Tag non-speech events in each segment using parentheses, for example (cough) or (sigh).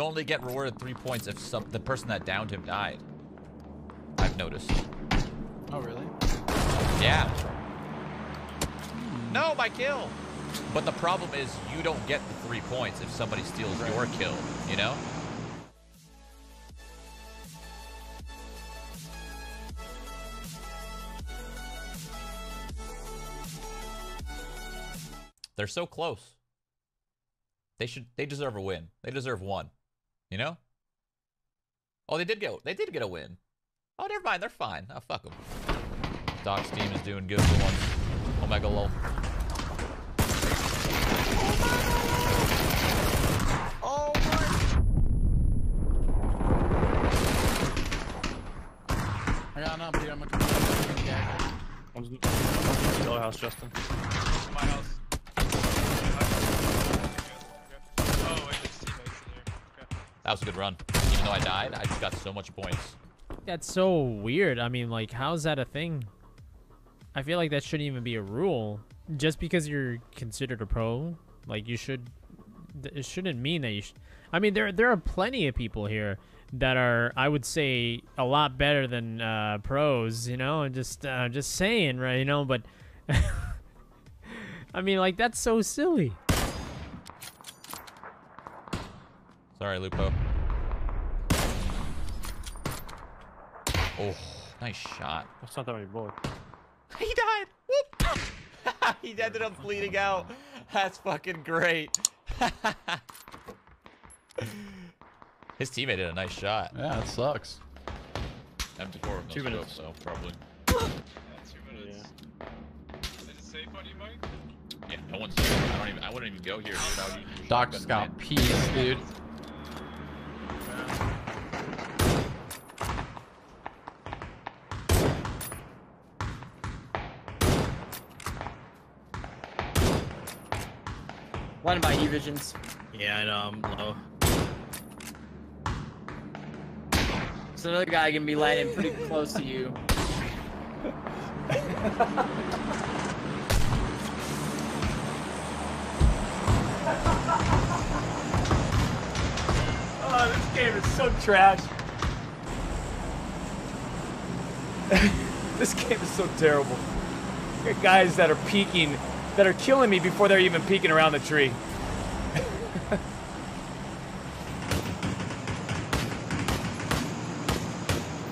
You only get rewarded three points if some, the person that downed him died. I've noticed. Oh, really? Yeah. No, my kill. But the problem is you don't get the three points if somebody steals Right. your kill, you know? They're so close. They should they deserve a win. They deserve one. You know? Oh, they did get they did get a win. Oh, never mind. They're fine. Oh, fuck them. Doc's team is doing good for once. Omega lol. Oh my! I got an up here. I'm gonna come back. Yeah. One's in one's in the house, Justin. Run. Even though I died, I just got so much points. That's so weird. I mean, like, how's that a thing? I feel like that shouldn't even be a rule. Just because you're considered a pro, like you should, it shouldn't mean that you. Sh- I mean, there there are plenty of people here that are, I would say, a lot better than uh, pros. You know, and just uh, just saying, right? You know, but (laughs) I mean, like that's so silly. Sorry, Lupo. Oh, nice shot. That's not that many bullets. (laughs) He died. Whoop. (laughs) he ended up bleeding out. That's fucking great. (laughs) His teammate did a nice shot. Yeah, that sucks. M4 with no Two scope, minutes. so probably. Yeah, two minutes. Is it safe on you, Mike? Yeah, no one's. I don't even. I wouldn't even go here. Dude. I Doc shotgun just got peace, dude. One by E-Visions. Yeah, I know, I'm low. So another guy can be landing pretty close to you. (laughs) Oh, this game is so trash. (laughs) this game is so terrible. You got guys that are peeking, that are killing me before they're even peeking around the tree.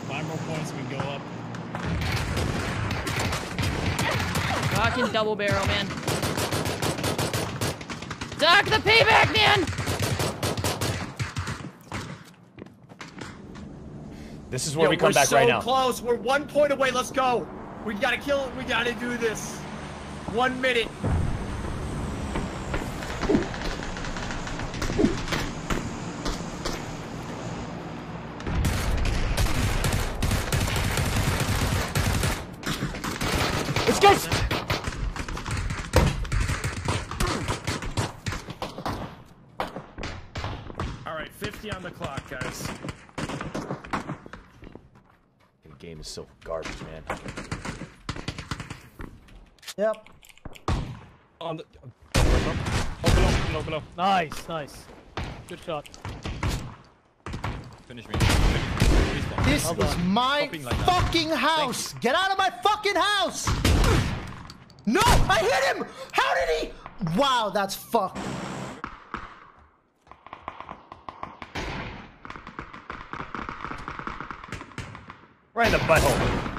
Five more points, we go up. Fucking double barrel, man. Doc, the payback, man! This is where Yo, we come we're back so right now. close. We're one point away. Let's go. We gotta kill it. We gotta do this. One minute. Let's go! All right, 50 on the clock, guys. The game is so garbage, man. Yep. On the. Oh, below, below, below. Nice, nice. Good shot. Finish me. This Hold is on. my Stopping like that. fucking house. Get out of my fucking house. No, I hit him. How did he? Wow, that's fucked. Right in the butthole.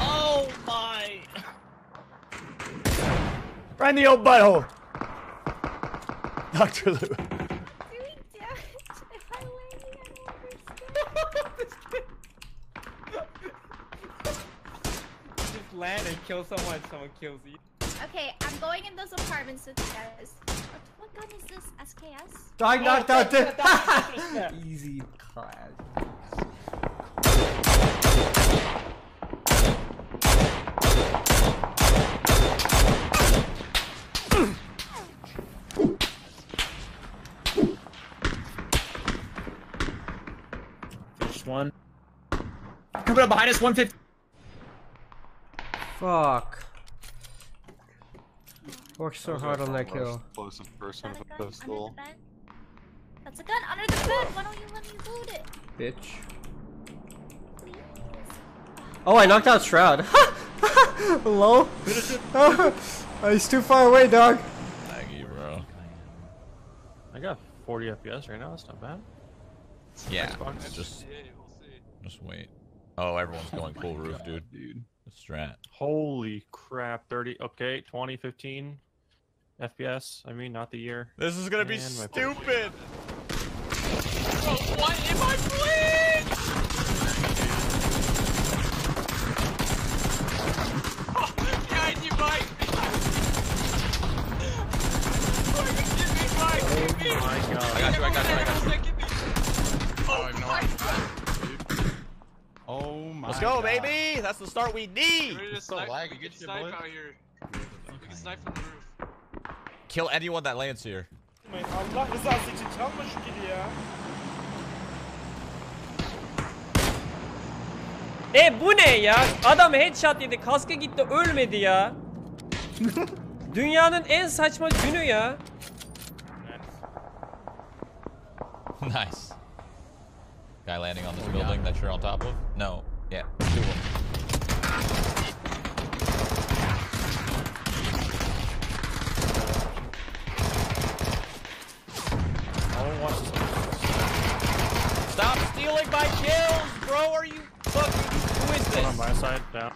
Oh my. Right in the old butthole. Dr. Lou. doing damage if I landing I don't understand. Just land and kill someone. Someone kills you. Okay, I'm going in those apartments with you guys. What, what gun is this? SKS? I knocked out the. Yeah. Easy class. One. Coming up behind us. 150. Fuck. Worked so hard on that kill. Got a gun under the bed? That's a gun under the bed. Why don't you let me loot it? Bitch. Please. Oh, I knocked out Shroud. (laughs) Hello? (laughs) Oh, he's too far away, dog. Thank you, bro. I got 40 FPS right now. That's not bad. Yeah, Xbox. just just wait. Oh, everyone's going (laughs) full roof, dude. Dude. Strat. Holy crap. 30. Okay, 20, 15 FPS. I mean, not the year. This is gonna be And my stupid. Oh, what am I playing? God, you might. Oh my god. I got you. I got you. I got you. Oh, I know I'm dude. Oh my Let's go, God. baby. That's the start we need. Ready to So snipe? laggy. We can Get your snipe boy. out here. We can snipe from the roof. Kill anyone that lands here. Allah rızası için çalma şu kili ya. E bu ne ya? Adam headshot yedi, kaskı gitti, ölmedi ya. (laughs) Dünyanın en saçma günü ya. nice. Guy landing on this oh, building that you're on top of? No. Yeah. Two of. Oh. Stop stealing my kills, bro. Are you fucking? Who is One on my side, down.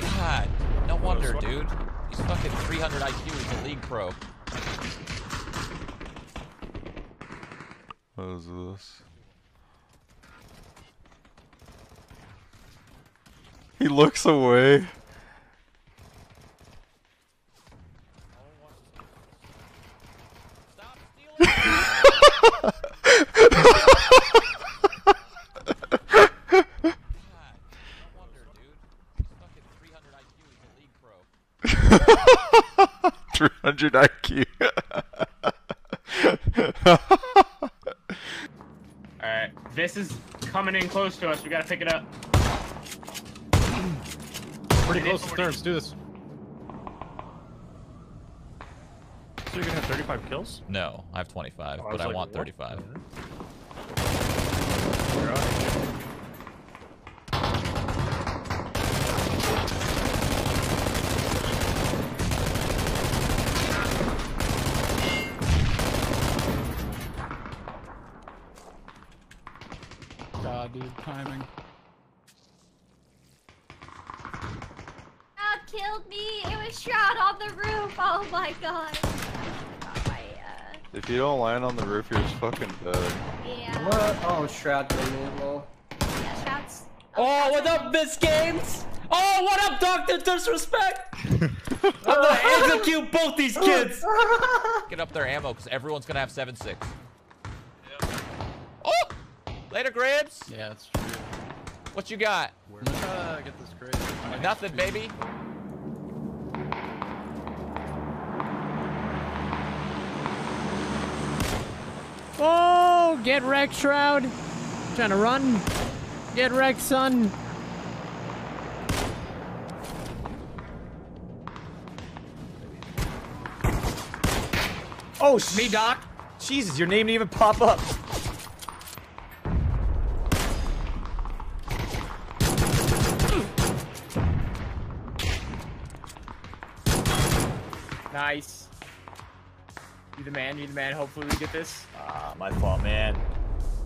God. No wonder, dude. He's fucking 300 IQ. He's a league pro. What is this? (laughs) He looks away. Stop stealing. God. No wonder, dude. He's fucking 300 IQ. He's a league pro. 300 IQ. Alright, this is coming in close to us. We gotta pick it up. Pretty close to third. Let's do this. So you're gonna have 35 kills? No, I have 25, Oh, I but was I like, want what? 35. You're right. God, dude, timing. Shroud killed me. It was Shroud on the roof. Oh my god. Oh my, uh, if you don't land on the roof, you're just fucking dead. yeah. What? Oh, Shroud did me. Yeah, Shroud's. Oh, oh, what up, Miss Games? Oh, what up, Dr. Disrespect? (laughs) I'm gonna execute both these kids. (laughs) Get up their ammo, because everyone's going to have seven 7.6. Oh! Later, Gribs. Yeah, that's true. What you got? I'm gonna get this crate. Nothing, baby. Oh, get wrecked, Shroud. Trying to run. Get wrecked, son. Oh, me, Doc. Jesus, your name didn't even pop up. Nice. You the man, you the man. Hopefully we get this. Ah, my fault, man.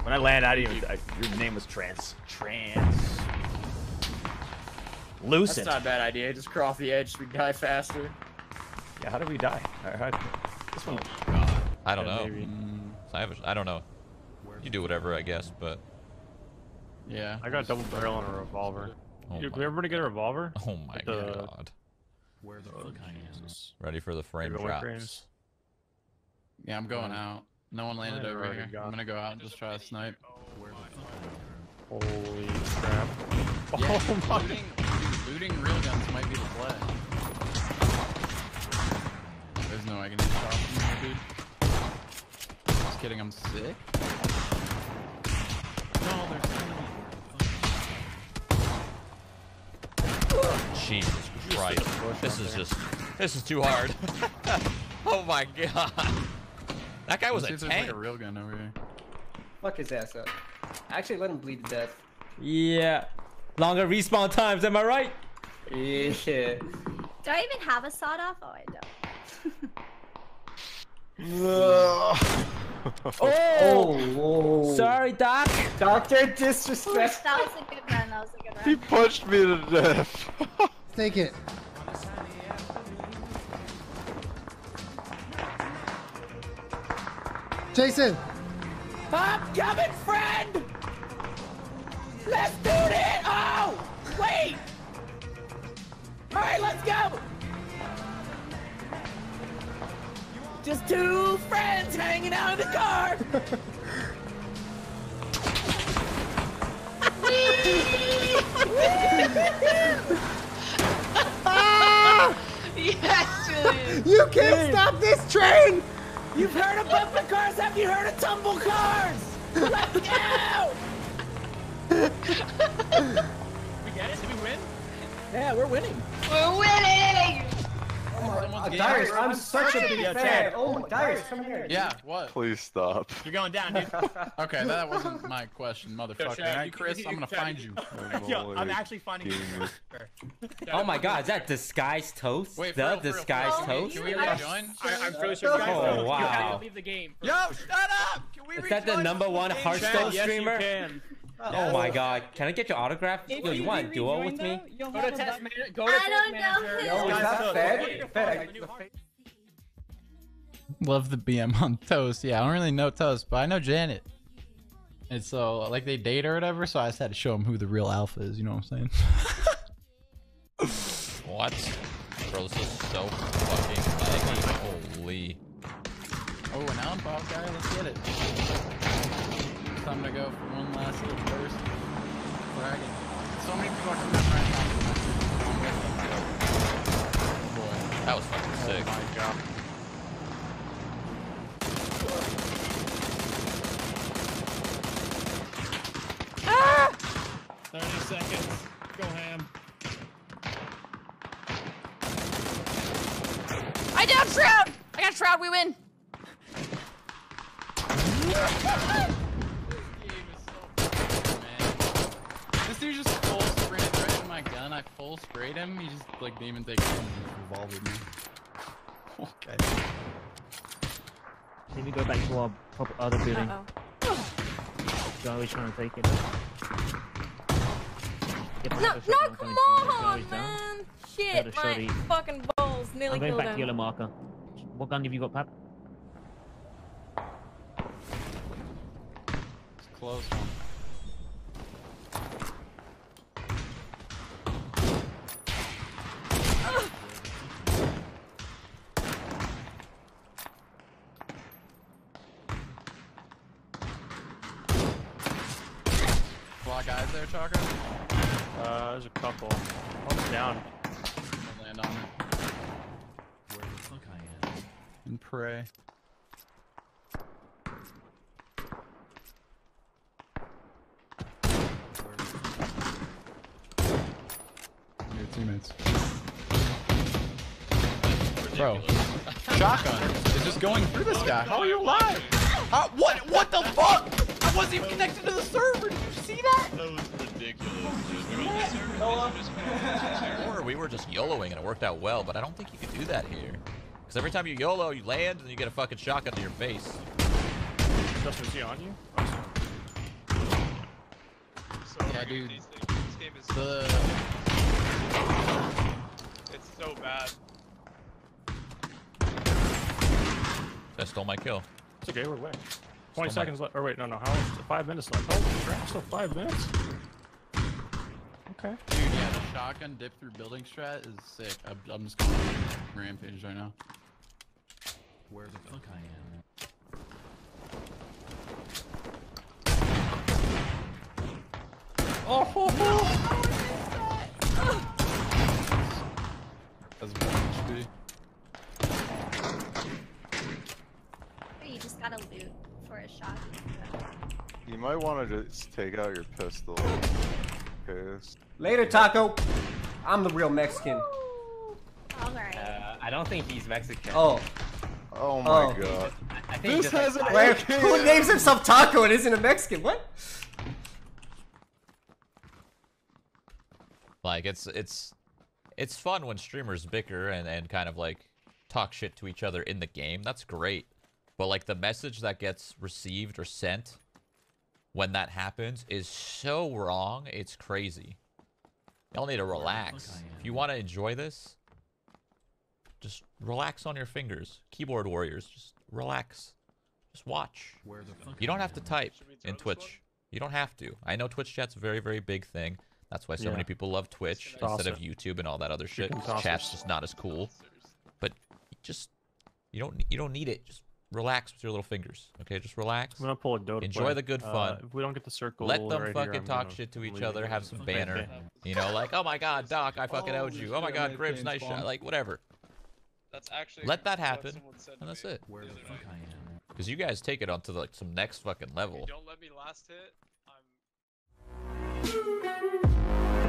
When I land, I didn't even. I, your name was Trans. Trans. That's not a bad idea. Just crawl off the edge so we die faster. Yeah, how did we die? All right, this one. I don't Yeah, know. maybe. I, have a, I don't know. You do whatever, I guess, but... Yeah. I got a double barrel and a revolver. Oh Did my, everybody get a revolver? (laughs) oh my the- god. Where the fuck Jesus. Ready for the frame drops. frames. Yeah, I'm going out. No one landed over here. got- I'm gonna go out and just try to snipe. Holy crap. (laughs) Yeah, Oh my. looting, dude, looting real guns might be the play. There's no way I can just shot from here, dude. Just kidding, I'm sick. No, there's. Jesus Christ. This is just... This is too hard. (laughs) oh my god. That guy was Let's a see there's, tank. like a real gun over here. Fuck his ass up. Actually, let him bleed to death. Yeah. Longer respawn times, am I right? Yeah. Do I even have a sawed off? Oh, I don't. (laughs) Oh! oh, whoa. Sorry, Doc. Doctor Ooh, that was a good run. That was a good He run. punched me to death. Take it. Jason. I'm coming, friend! Let's do it! Oh! Wait! Alright, let's go! Just two friends hanging out in the car! (laughs) (laughs) Ah! yes, Julian. You can't stop this train! You've heard of bumper cars, have you heard of tumble cars? Let's go! We get it? Did we win? Yeah, we're winning. We're winning! Uh, Darius, I'm such a big Yeah, fan. Chad. Oh my, Darius, come here. Yeah, what? Please stop. You're going down, dude. (laughs) Okay, that wasn't my question, motherfucker. Chad, you- Chris, you- I'm gonna (laughs) Chad, find you- you. (laughs) Yo, I'm actually finding you. Oh my god, is that disguised toast? Wait, the real, disguised real. toast? Can we I- rejoin? I, I'm fairly sure guys Oh, wow. leave the game. Yo, shut up! Can we Is that the number one Hearthstone chat? Chad, yes, streamer? You can. Oh my god, can I get your autograph? Yo, you want to duo with me? Go to task manager. Go to I test don't know manager. who- Yo, is that look, Fed? Fed, look, I- look, look. Love the BM on Toast. Yeah, I don't really know Toast, but I know Janet. And so, like, they date or whatever, so I just had to show him who the real alpha is, you know what I'm saying? (laughs) What? Bro, this is so fucking laggy. Holy. oh, an Allen guy, let's get it. Time to go for one last little burst. Bragging. So many people are coming up right now. Oh boy. That was fucking sick. Oh my god. Ah! 30 seconds. Go ham. I down Shroud! I got Shroud, we win! This dude just full sprinted right in my gun. I full sprayed him. He just like didn't even take it and just revolved me. (laughs) Okay. Let me go back to our proper other building. Uh-oh. Charlie's trying to take it. Get No, no, come going on, Charlie's down. man! Shit, Better my shorty. fucking balls nearly I'm going killed back to yellow marker. What gun have you got, Pap? It's close one. A lot of guys there, Chalker. Uh, there's a couple. Oh, down. I'll land on it. Where the fuck I am? And pray. Your teammates. Bro, shotgun is just going through this guy. How are you alive? Uh, what? What the fuck? I wasn't even connected to the server. Did you see that? That was ridiculous. Dude. We were on the server, and then just Or we were just YOLOing and it worked out well, but I don't think you could do that here. Because every time you YOLO, you land and you get a fucking shotgun to your face. Justin, is he on you? So Yeah, hard to get dude. these things. This game is The it's so bad. That stole my kill. It's okay, we're winning. 20 Still seconds left. Or wait, no, no. How much? Five minutes left. Holy crap, still five minutes? Okay. dude, yeah, the shotgun dip through building strat is sick. I'm, I'm just going rampage right now. Where the fuck I am? Oh, That's one HP. You just gotta loot for a shot. You might want to just take out your pistol. Cause Later, Taco. I'm the real Mexican. Alright. Uh, I don't think he's Mexican. Oh. Oh my Oh. god. I, I He's This just like, has an Wait, AK. who names himself Taco and isn't a Mexican? What? Like it's it's it's fun when streamers bicker and and kind of like talk shit to each other in the game. That's great. But like the message that gets received or sent when that happens is so wrong. It's crazy. Y'all need to relax. If you want to enjoy this, just relax on your fingers. Keyboard warriors, just relax. Just watch. You don't have to type in Twitch. You don't have to. I know Twitch chat's a very, very big thing. That's why so Yeah. many people love Twitch Toss instead of. YouTube and all that other shit. can 'cause toss Chat's just not as cool. But just you don't you don't need it. Just relax with your little fingers. Okay, just relax. I'm gonna pull a Dota. Enjoy play. the good Uh, fun. if we don't get the circle, Let them right fucking here, talk gonna shit to each other. Have some Okay. banner. You know, like, oh my god, Doc, I fucking owed you. Oh my god, Cribs, nice shot. Like, whatever. That's actually Let that happen, someone said to and that's me it. the other night. Because you guys take it onto like some next fucking level. Don't let me last hit. I'm.